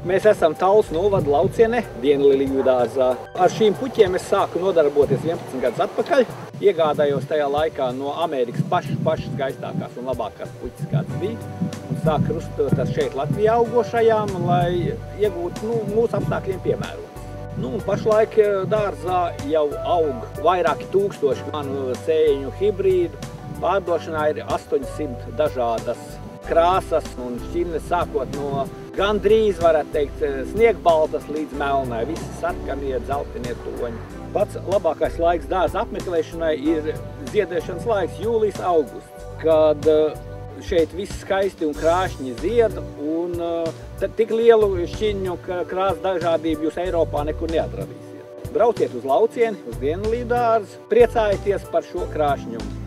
Mēs esam Tauls novada lauciene Dienliliju dārzā. Ar šīm puķiem es sāku nodarboties 11 gadus atpakaļ. Iegādājos tajā laikā no Amerikas pašas, pašas gaistākās un labākās puķis, kāds bija. Un sāku krustot ar šeit Latvijā augošajām, lai iegūtu nu, mūsu apstākļiem piemērotas. Nu, pašlaik dārzā jau aug vairāki tūkstoši manu sēņu hibrīdu. Pārdošanā ir 800 dažādas krāsas un šķirnes sākot no gandrīz, varētu teikt, sniegbaltas līdz melnai. Visi sarkanie, dzeltenie toņi. Pats labākais laiks dārza apmeklēšanai ir ziedēšanas laiks jūlijas augusts, kad šeit viss skaisti un krāšņi zied, un tik lielu šķiņu krāsu dažādību jūs Eiropā nekur neatradīsiet. Brauciet uz laucieni, uz Dienlīdu dārzu, priecājieties par šo krāšņumu.